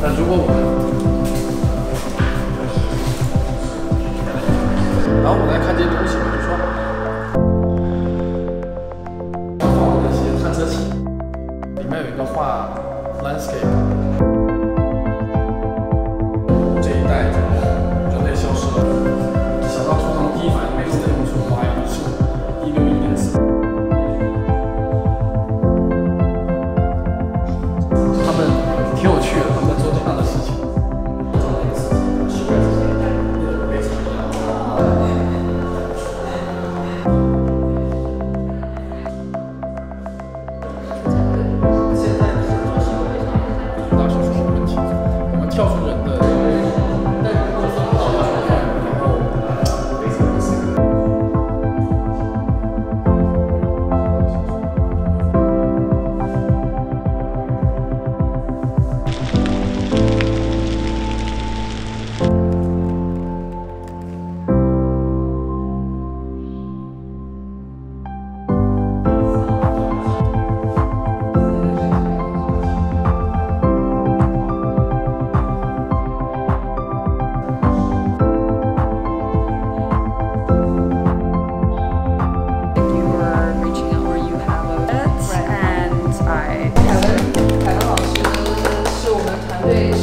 那如果我们，然后我们来看这些东西，比如说，放的一些探测器，里面有一个画 landscape，这一带准备消失了。想到图腾，第一反应每次认用是怀。bitch.